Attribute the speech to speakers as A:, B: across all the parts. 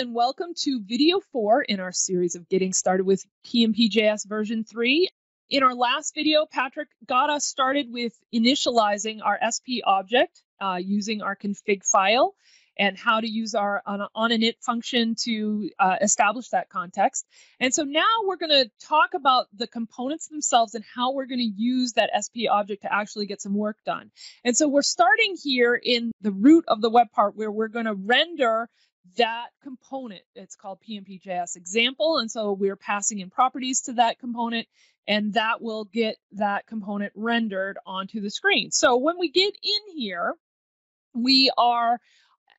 A: and welcome to video four in our series of getting started with PnPJS version three. In our last video, Patrick got us started with initializing our SP object uh, using our config file and how to use our on, on init function to uh, establish that context. And so now we're going to talk about the components themselves and how we're going to use that SP object to actually get some work done. And so we're starting here in the root of the web part where we're going to render that component. It's called PnPJS example. And so we're passing in properties to that component and that will get that component rendered onto the screen. So when we get in here, we are,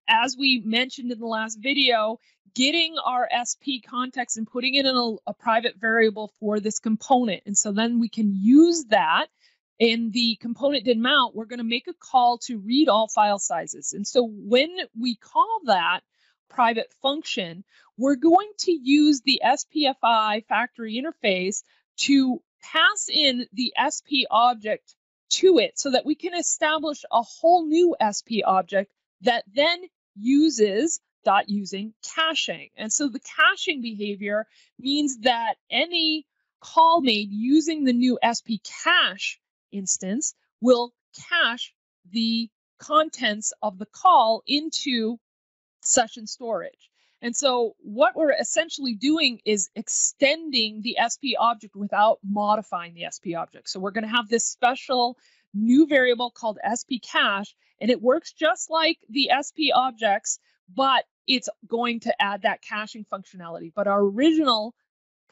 A: as we mentioned in the last video, getting our SP context and putting it in a, a private variable for this component. And so then we can use that in the component did mount, we're going to make a call to read all file sizes. And so when we call that, private function, we're going to use the SPFI factory interface to pass in the SP object to it so that we can establish a whole new SP object that then uses dot using caching. And so the caching behavior means that any call made using the new SP cache instance will cache the contents of the call into session storage. And so what we're essentially doing is extending the SP object without modifying the SP object. So we're going to have this special new variable called SP cache, and it works just like the SP objects, but it's going to add that caching functionality. But our original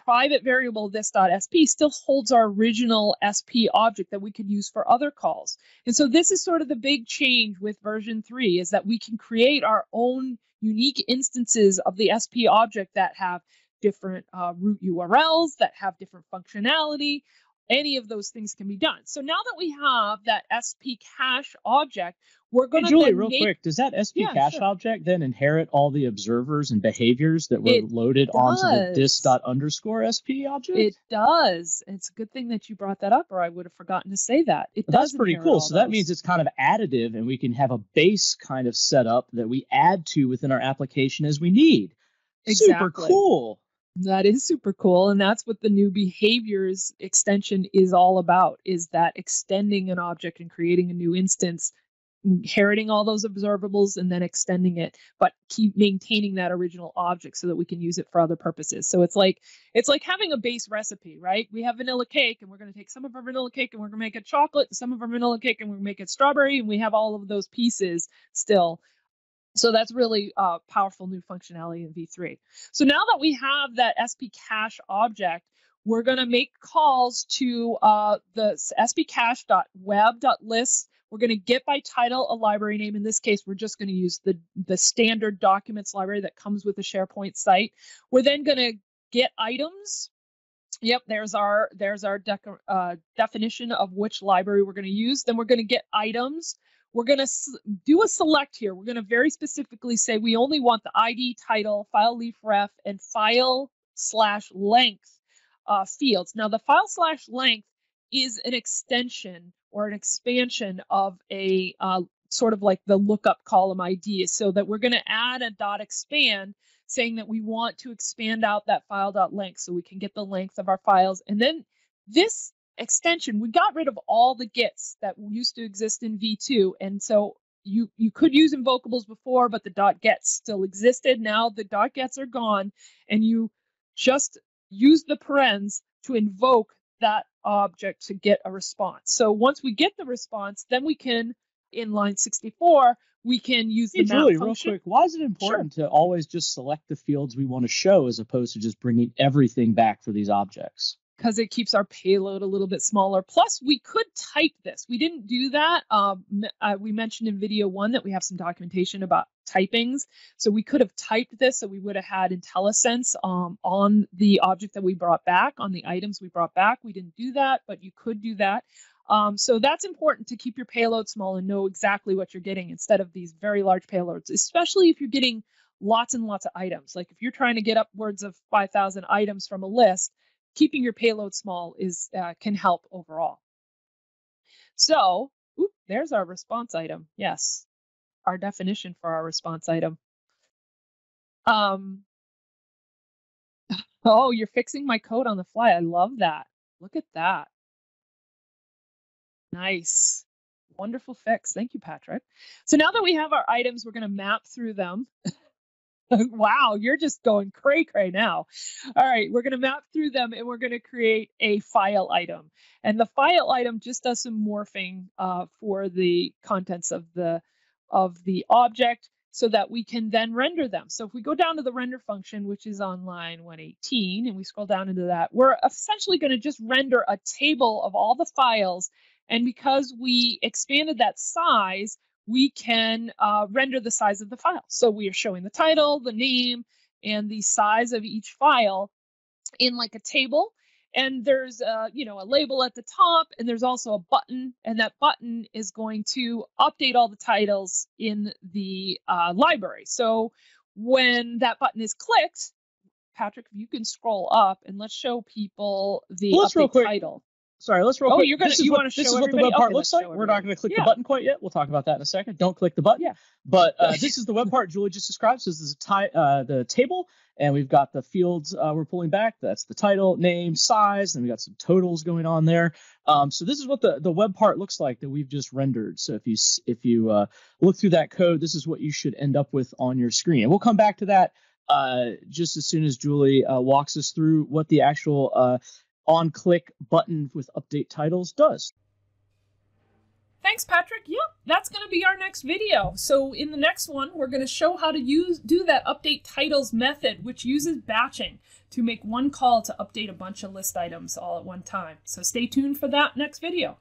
A: private variable this.sp still holds our original SP object that we could use for other calls. And so this is sort of the big change with version 3 is that we can create our own unique instances of the SP object that have different uh, root URLs, that have different functionality. Any of those things can be done. So now that we have that SP cache object, we're going to
B: hey, Julie, real
A: make...
B: quick. Does that SP
A: yeah,
B: cache
A: sure.
B: object then inherit all the observers and behaviors that were
A: It
B: loaded onto the
A: does.
B: dot underscore SP object?
A: It does. It's a good thing that you brought that up, or I would have forgotten to say that. It
B: That's
A: does
B: pretty cool. So that means it's kind of additive, and we can have a base kind of setup that we add to within our application as we need.
A: Exactly.
B: Super cool.
A: That is super cool. And that's what the new behaviors extension is all about is that extending an object and creating a new instance, inheriting all those observables and then extending it, but keep maintaining that original object so that we can use it for other purposes. So it's like it's like having a base recipe, right? We have vanilla cake and we're going to take some of our vanilla cake and we're to make it chocolate, some of our vanilla cake and we're to make it strawberry, and we have all of those pieces still. So that's really uh, powerful new functionality in V3. So now that we have that SP cache object, we're going to make calls to uh, the spcache.web.list. We're going to get by title a library name. In this case, we're just going to use the, the standard documents library that comes with the SharePoint site. We're then going to get items. Yep, there's our there's our uh, definition of which library we're going to use. Then we're going to get items. We're going to do a select here. We're going to very specifically say we only want the ID, title, file leaf ref, and file slash length uh, fields. Now, the file slash length is an extension or an expansion of a uh, sort of like the lookup column ID, so that we're going to add a dot expand saying that we want to expand out that file dot length so we can get the length of our files. And then this extension, we got rid of all the gets that used to exist in V2. And so you you could use invocables before, but the dot gets still existed. Now the dot gets are gone, and you just use the parens to invoke that object to get a response. So once we get the response, then we can in line 64 we can use the
B: Julie, real quick, why is it important to always just select the fields we want to show as opposed to just bringing everything back for these objects?
A: Because it keeps our payload a little bit smaller. Plus, we could type this. We didn't do that. Um, uh, we mentioned in video one that we have some documentation about typings. So we could have typed this, so we would have had IntelliSense um, on the object that we brought back, on the items we brought back. We didn't do that, but you could do that. Um, so that's important to keep your payload small and know exactly what you're getting instead of these very large payloads, especially if you're getting lots and lots of items. Like if you're trying to get upwards of 5,000 items from a list, keeping your payload small is uh, can help overall. So, oop, there's our response item. Yes, our definition for our response item. Um, oh, you're fixing my code on the fly. I love that. Look at that. Nice. Wonderful fix. Thank you, Patrick. So now that we have our items, we're going to map through them. wow, you're just going cray cray now. All right, we're going to map through them and we're going to create a file item. And the file item just does some morphing uh, for the contents of the of the object so that we can then render them. So if we go down to the render function, which is on line 118, and we scroll down into that, we're essentially going to just render a table of all the files. And because we expanded that size, we can uh, render the size of the file. So we are showing the title, the name, and the size of each file in like a table. And there's a you know a label at the top and there's also a button and that button is going to update all the titles in the uh, library. So when that button is clicked patrick if you can scroll up and let's show people the
B: well,
A: update title
B: Sorry, let's real
A: oh,
B: quick.
A: you're gonna,
B: this
A: you want to show
B: This is
A: what
B: the web part
A: okay,
B: looks like. We're not going to click
A: yeah.
B: the button quite yet. We'll talk about that in a second. Don't click the button.
A: Yeah.
B: But uh, this is the web part Julie just described. So this is ti- uh, the table, and we've got the fields uh, we're pulling back. That's the title, name, size, and we've got some totals going on there. Um, so this is what the, the web part looks like that we've just rendered. So if you if you uh, look through that code, this is what you should end up with on your screen. And we'll come back to that uh, just as soon as Julie uh, walks us through what the actual uh, on click button with update titles does.
A: Thanks, Patrick. Yep, that's going to be our next video. So in the next one, we're going to show how to use do that update titles method, which uses batching to make one call to update a bunch of list items all at one time. So stay tuned for that next video.